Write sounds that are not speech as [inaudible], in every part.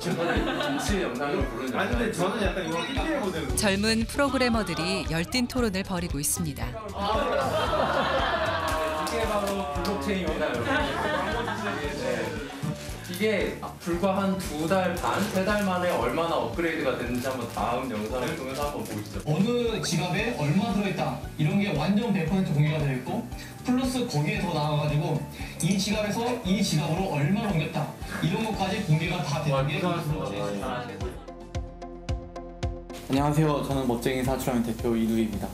정치 영상으로 부르는 아니 근데 저는 약간 이거 PPL 모델 젊은 프로그래머들이 열띤 토론을 벌이고 있습니다. 이게 바로 블록체인입니다, 여러분. 네. 이게 불과 한 두 달 반, 세 달 만에 얼마나 업그레이드가 됐는지 한번 다음 영상을 통해서 한번 보시죠. 어느 지갑에 얼마 들어있다 이런 게 완전 100% 공개가 되어 있고 플러스 거기에 더 나와가지고 이 지갑에서 이 지갑으로 얼마를 옮겼다 이런 것까지 공개가 다 되는 게 안녕하세요. 저는 멋쟁이 사출하면 대표 이두희입니다.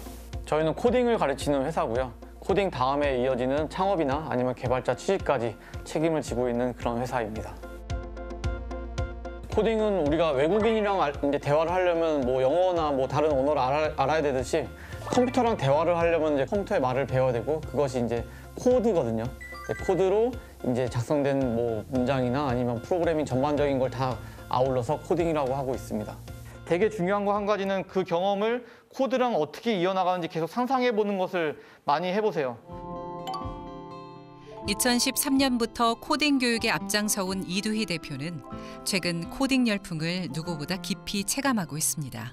저희는 코딩을 가르치는 회사고요. 코딩 다음에 이어지는 창업이나 아니면 개발자 취직까지 책임을 지고 있는 그런 회사입니다. 코딩은 우리가 외국인이랑 알- 이제 대화를 하려면 뭐 영어나 뭐 다른 언어를 알아, 알아야 되듯이 컴퓨터랑 대화를 하려면 이제 컴퓨터의 말을 배워야 되고 그것이 이제 코드거든요. 네, 코드로 이제 작성된 뭐 문장이나 아니면 프로그래밍 전반적인 걸 다 아울러서 코딩이라고 하고 있습니다. 되게 중요한 거 한 가지는 그 경험을 코드랑 어떻게 이어나가는지 계속 상상해 보는 것을 많이 해보세요. 2013년부터 코딩 교육에 앞장서온 이두희 대표는 최근 코딩 열풍을 누구보다 깊이 체감하고 있습니다.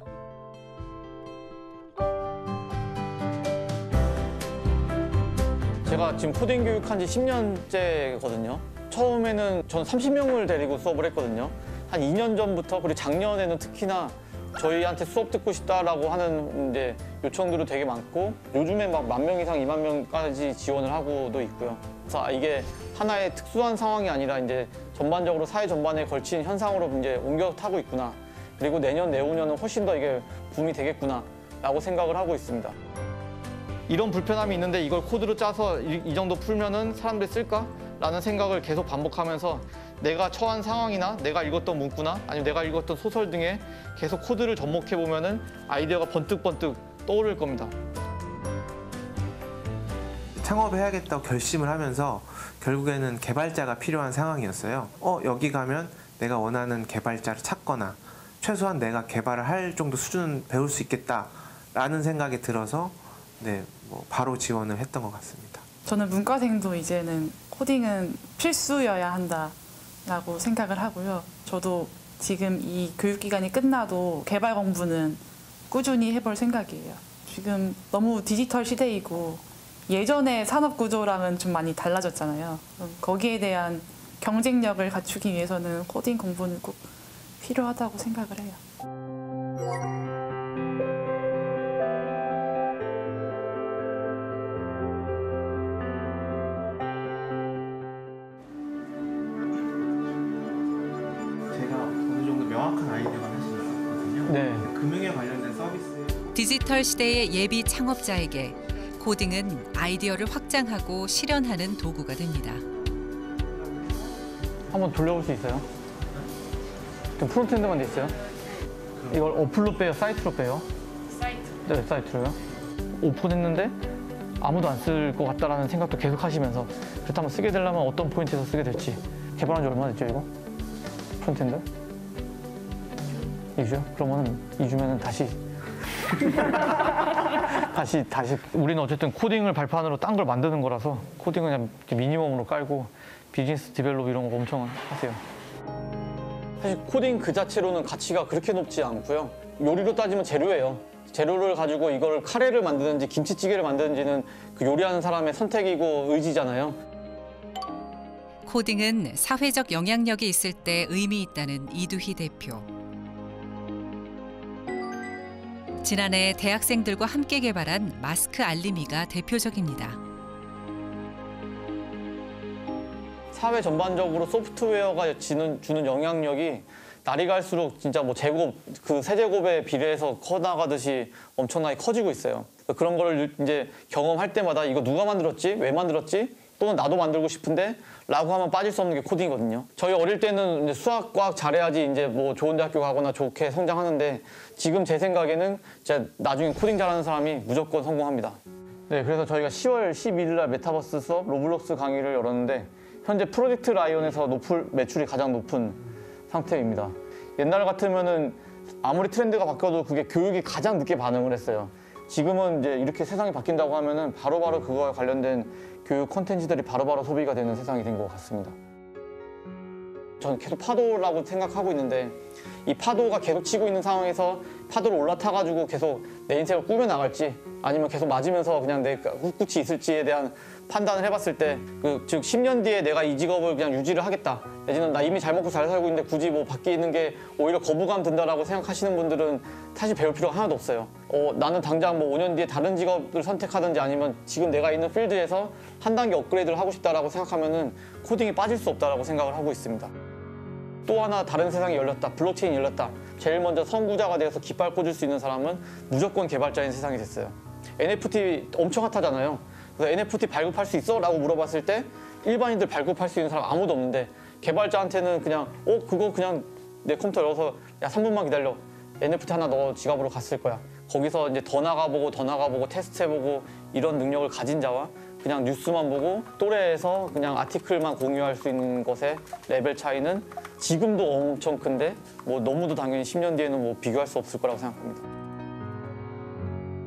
제가 지금 코딩 교육한 지 10년째거든요. 처음에는 전 30명을 데리고 수업을 했거든요. 한 2년 전부터 그리고 작년에는 특히나 저희한테 수업 듣고 싶다라고 하는 이제 요청들도 되게 많고 요즘에 막 만 명 이상 2만 명까지 지원을 하고도 있고요. 그래서 아, 이게 하나의 특수한 상황이 아니라 이제 전반적으로 사회 전반에 걸친 현상으로 이제 옮겨 타고 있구나. 그리고 내년 내후년은 훨씬 더 이게 붐이 되겠구나 라고 생각을 하고 있습니다. 이런 불편함이 있는데 이걸 코드로 짜서 이, 이 정도 풀면은 사람들이 쓸까? 라는 생각을 계속 반복하면서 내가 처한 상황이나 내가 읽었던 문구나 아니면 내가 읽었던 소설 등에 계속 코드를 접목해 보면 은 아이디어가 번뜩번뜩 떠오를 겁니다. 창업을 해야겠다고 결심을 하면서 결국에는 개발자가 필요한 상황이었어요. 어 여기 가면 내가 원하는 개발자를 찾거나 최소한 내가 개발을 할 정도 수준은 배울 수 있겠다라는 생각이 들어서 네, 뭐 바로 지원을 했던 것 같습니다. 저는 문과생도 이제는 코딩은 필수여야 한다 라고 생각을 하고요. 저도 지금 이 교육기간이 끝나도 개발 공부는 꾸준히 해볼 생각이에요. 지금 너무 디지털 시대이고 예전의 산업 구조랑은 좀 많이 달라졌잖아요. 거기에 대한 경쟁력을 갖추기 위해서는 코딩 공부는 꼭 필요하다고 생각을 해요. 네. 금융에 관련된 서비스 디지털 시대의 예비 창업자에게 코딩은 아이디어를 확장하고 실현하는 도구가 됩니다. 한번 돌려볼 수 있어요? 좀 front-end만 돼 있어요? 이걸 어플로 빼요? 사이트로 빼요? 사이트. 네, 사이트로요. 오픈했는데 아무도 안 쓸 것 같다라는 생각도 계속 하시면서 그렇다면 쓰게 되려면 어떤 포인트에서 쓰게 될지 개발한 지 얼마나 됐죠, 이거? front-end? 2주요? 그러면은 2주면은 다시 [laughs] 다시 다시 우리는 어쨌든 코딩을 발판으로 딴 걸 만드는 거라서 코딩은 그냥 minimum으로 깔고 비즈니스 develop 이런 거 엄청 하세요. 사실 코딩 그 자체로는 가치가 그렇게 높지 않고요. 요리로 따지면 재료예요. 재료를 가지고 이걸 카레를 만드는지 김치찌개를 만드는지는 그 요리하는 사람의 선택이고 의지잖아요. 코딩은 사회적 영향력이 있을 때 의미 있다는 이두희 대표. 지난해 대학생들과 함께 개발한 마스크 알림이가 대표적입니다. 사회 전반적으로 소프트웨어가 지는, 주는 영향력이 날이 갈수록 진짜 뭐 제곱 그 세제곱에 비례해서 커 나가듯이 엄청나게 커지고 있어요. 그런 거를 이제 경험할 때마다 이거 누가 만들었지? 왜 만들었지? 또는 나도 만들고 싶은데 라고 하면 빠질 수 없는 게 코딩이거든요. 저희 어릴 때는 이제 수학, 과학 잘해야지 이제 뭐 좋은 대학교 가거나 좋게 성장하는데 지금 제 생각에는 진짜 나중에 코딩 잘하는 사람이 무조건 성공합니다. 네, 그래서 저희가 10월 12일 날 메타버스 수업 로블록스 강의를 열었는데 현재 프로젝트 라이온에서 높을 매출이 가장 높은 상태입니다. 옛날 같으면은 아무리 트렌드가 바뀌어도 그게 교육이 가장 늦게 반응을 했어요. 지금은 이제 이렇게 세상이 바뀐다고 하면은 바로바로 그거와 관련된 교육 콘텐츠들이 바로바로 소비가 되는 세상이 된 것 같습니다. 저는 계속 파도라고 생각하고 있는데 이 파도가 계속 치고 있는 상황에서 파도를 올라타가지고 계속 내 인생을 꾸며 나갈지 아니면 계속 맞으면서 그냥 내 꿋꿋이 있을지에 대한 판단을 해봤을 때 그 즉 10년 뒤에 내가 이 직업을 그냥 유지를 하겠다 내지는 나 이미 잘 먹고 잘 살고 있는데 굳이 뭐 바뀌는 게 오히려 거부감 든다라고 생각하시는 분들은 사실 배울 필요가 하나도 없어요. 어, 나는 당장 뭐 5년 뒤에 다른 직업을 선택하든지 아니면 지금 내가 있는 필드에서 한 단계 업그레이드를 하고 싶다라고 생각하면은 코딩이 빠질 수 없다라고 생각을 하고 있습니다. 또 하나 다른 세상이 열렸다. 블록체인이 열렸다. 제일 먼저 선구자가 되어서 깃발 꽂을 수 있는 사람은 무조건 개발자인 세상이 됐어요. NFT 엄청 핫하잖아요. 그래서 NFT 발급할 수 있어? 라고 물어봤을 때 일반인들 발급할 수 있는 사람 아무도 없는데 개발자한테는 그냥 어 그거 그냥 내 컴퓨터 열어서 야 3분만 기다려. NFT 하나 너 지갑으로 갔을 거야. 거기서 이제 더 나가보고 더 나가보고 테스트해보고 이런 능력을 가진 자와 그냥 뉴스만 보고 또래에서 그냥 아티클만 공유할 수 있는 것의 레벨 차이는 지금도 엄청 큰데 뭐 너무도 당연히 10년 뒤에는 뭐 비교할 수 없을 거라고 생각합니다.